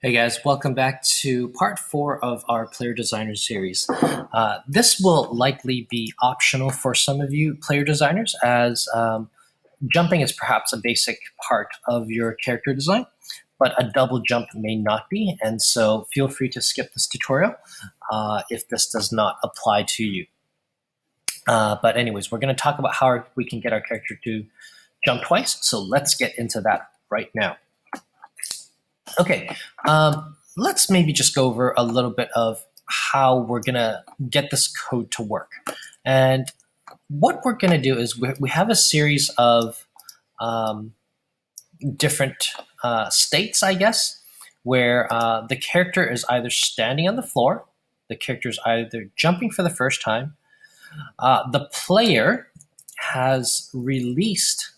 Hey guys, welcome back to part four of our player designer series. Uh, this will likely be optional for some of you player designers as um, jumping is perhaps a basic part of your character design, but a double jump may not be. And so feel free to skip this tutorial uh, if this does not apply to you. Uh, but anyways, we're going to talk about how we can get our character to jump twice. So let's get into that right now. Okay, um, let's maybe just go over a little bit of how we're gonna get this code to work. And what we're gonna do is we, we have a series of um, different uh, states, I guess, where uh, the character is either standing on the floor, the character is either jumping for the first time, uh, the player has released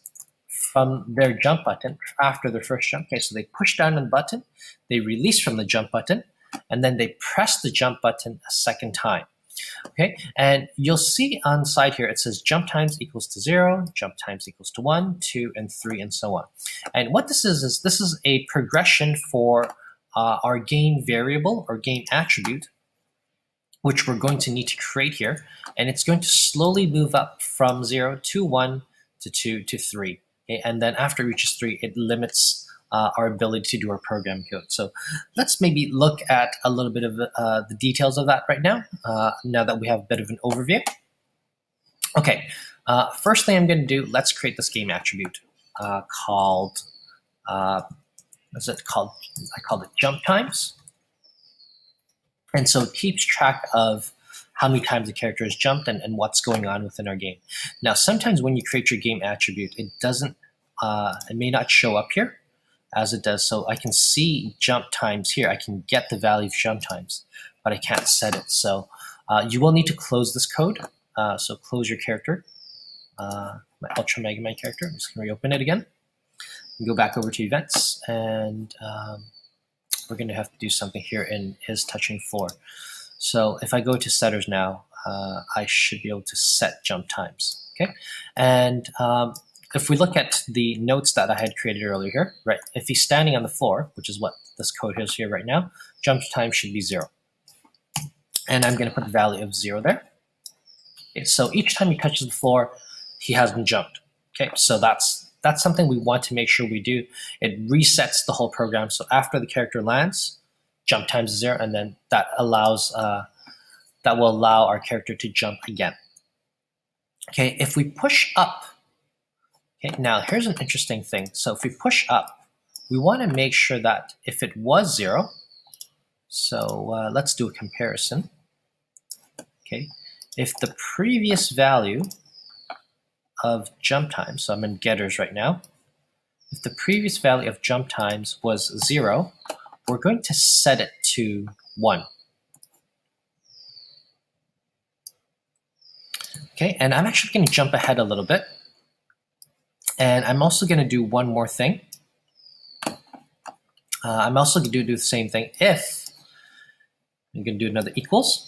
from their jump button after their first jump. Okay, so they push down on the button, they release from the jump button, and then they press the jump button a second time. Okay, and you'll see on side here it says jump times equals to zero, jump times equals to one, two, and three, and so on. And what this is is this is a progression for uh, our game variable or game attribute, which we're going to need to create here, and it's going to slowly move up from zero to one to two to three. And then after reaches three, it limits uh, our ability to do our program code. So let's maybe look at a little bit of uh, the details of that right now, uh, now that we have a bit of an overview. Okay, uh, first thing I'm going to do, let's create this game attribute uh, called, uh, what's it called? I called it jump times. And so it keeps track of how many times the character has jumped and, and what's going on within our game. Now, sometimes when you create your game attribute, it doesn't, uh, it may not show up here as it does. So I can see jump times here. I can get the value of jump times, but I can't set it. So uh, you will need to close this code. Uh, so close your character, uh, my Ultra Mega Man character. I'm just going to reopen it again. Go back over to events, and um, we're going to have to do something here in his touching floor. So if I go to setters now, uh, I should be able to set jump times. Okay, and um, if we look at the notes that I had created earlier here, right? If he's standing on the floor, which is what this code is here right now, jump time should be zero. And I'm going to put the value of zero there. Okay, so each time he touches the floor, he hasn't jumped. Okay, so that's that's something we want to make sure we do. It resets the whole program. So after the character lands, jump times zero, and then that allows uh, that will allow our character to jump again. Okay, if we push up, okay, now here's an interesting thing. So if we push up, we want to make sure that if it was zero, so uh, let's do a comparison. Okay, if the previous value of jump time, so I'm in getters right now, if the previous value of jump times was zero, we're going to set it to 1. Okay, and I'm actually going to jump ahead a little bit. And I'm also going to do one more thing. Uh, I'm also going to do the same thing if I'm going to do another equals.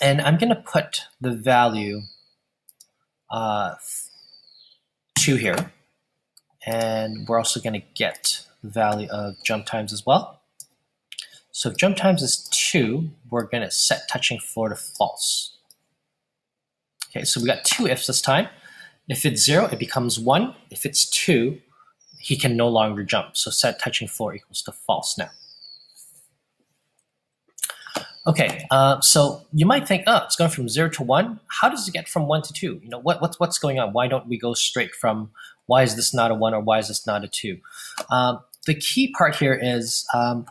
And I'm going to put the value uh, 2 here. And we're also going to get the value of jump times as well. So if jump times is 2, we're going to set touching floor to false. Okay, so we got two ifs this time. If it's 0, it becomes 1. If it's 2, he can no longer jump. So set touching floor equals to false now. Okay, uh, so you might think, oh, it's going from zero to one. How does it get from one to two? You know, what, what's what's going on? Why don't we go straight from why is this not a one or why is this not a two? Um, the key part here is um,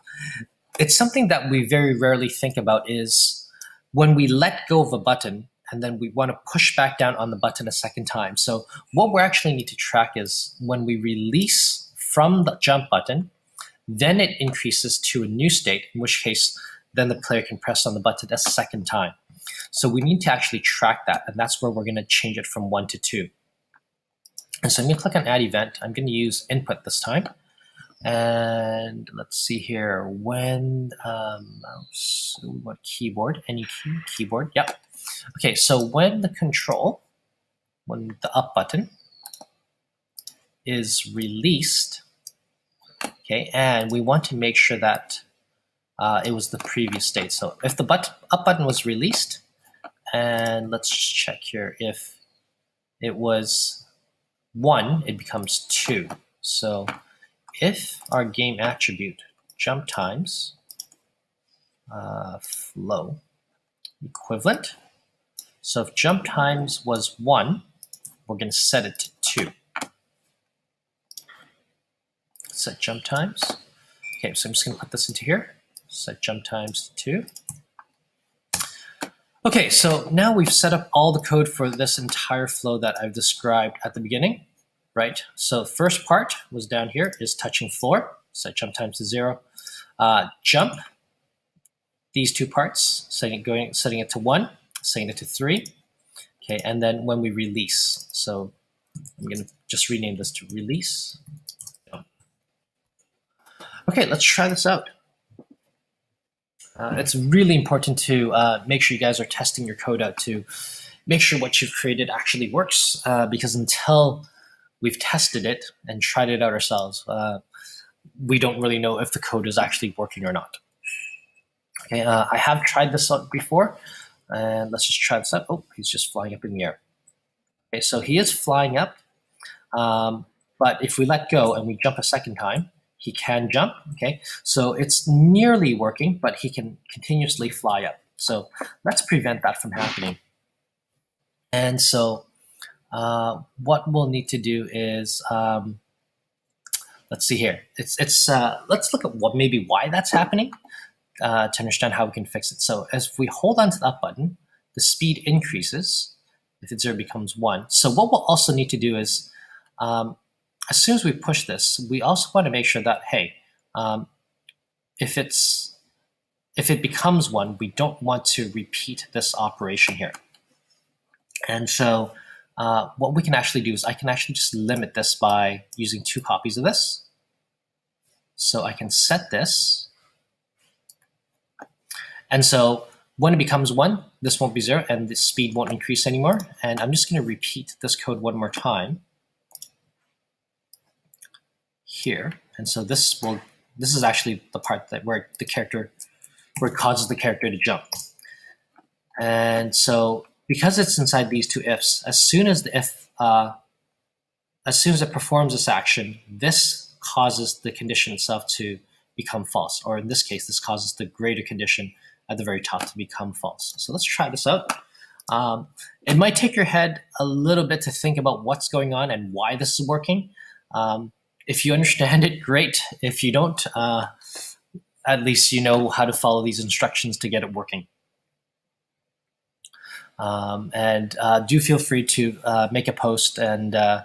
it's something that we very rarely think about is when we let go of a button and then we want to push back down on the button a second time. So what we actually need to track is when we release from the jump button, then it increases to a new state, in which case then the player can press on the button a second time. So we need to actually track that, and that's where we're going to change it from one to two. And so I'm going to click on Add Event. I'm going to use input this time. And let's see here, when um, mouse, what keyboard, any key, keyboard, yep. Okay, so when the control, when the up button is released, Okay, and we want to make sure that uh, it was the previous state. So if the but up button was released, and let's check here, if it was one, it becomes two. So if our game attribute jump times uh, flow equivalent, so if jump times was one, we're going to set it to two. Set jump times. Okay, so I'm just going to put this into here. Set jump times to 2. Okay, so now we've set up all the code for this entire flow that I've described at the beginning, right? So first part was down here is touching floor, set jump times to 0. Uh, jump, these two parts, setting it, going, setting it to 1, setting it to 3. Okay, and then when we release, so I'm to just rename this to release. Okay, let's try this out. Uh, it's really important to uh, make sure you guys are testing your code out to make sure what you've created actually works uh, because until we've tested it and tried it out ourselves, uh, we don't really know if the code is actually working or not. Okay, uh, I have tried this out before, and let's just try this out. Oh, he's just flying up in the air. Okay, so he is flying up, um, but if we let go and we jump a second time, he can jump, okay? So it's nearly working, but he can continuously fly up. So let's prevent that from happening. And so uh, what we'll need to do is, um, let's see here. It's, it's uh, let's look at what maybe why that's happening uh, to understand how we can fix it. So as we hold on to up button, the speed increases. If it's zero, becomes one. So what we'll also need to do is um, as soon as we push this, we also want to make sure that, hey, um, if it's if it becomes one, we don't want to repeat this operation here. And so uh, what we can actually do is I can actually just limit this by using two copies of this. So I can set this. And so when it becomes one, this won't be zero and the speed won't increase anymore. And I'm just going to repeat this code one more time here. And so this will this is actually the part that where the character where it causes the character to jump. And so because it's inside these two ifs, as soon as the if uh, as soon as it performs this action, this causes the condition itself to become false. Or in this case, this causes the greater condition at the very top to become false. So let's try this out. Um, it might take your head a little bit to think about what's going on and why this is working. Um, if you understand it, great. If you don't, uh, at least you know how to follow these instructions to get it working. Um, and uh, do feel free to uh, make a post and uh,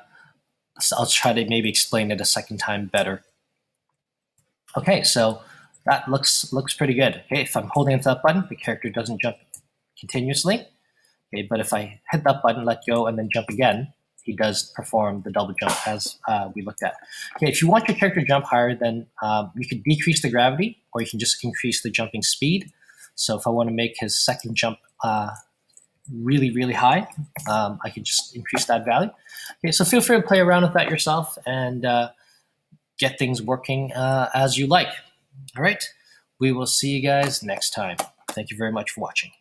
I'll try to maybe explain it a second time better. Okay, so that looks looks pretty good. Okay, if I'm holding up button, the character doesn't jump continuously. Okay, but if I hit that button, let go, and then jump again, he does perform the double jump as uh, we looked at. Okay, if you want your character to jump higher, then um, you can decrease the gravity, or you can just increase the jumping speed. So if I want to make his second jump uh, really, really high, um, I can just increase that value. Okay, so feel free to play around with that yourself and uh, get things working uh, as you like. All right, we will see you guys next time. Thank you very much for watching.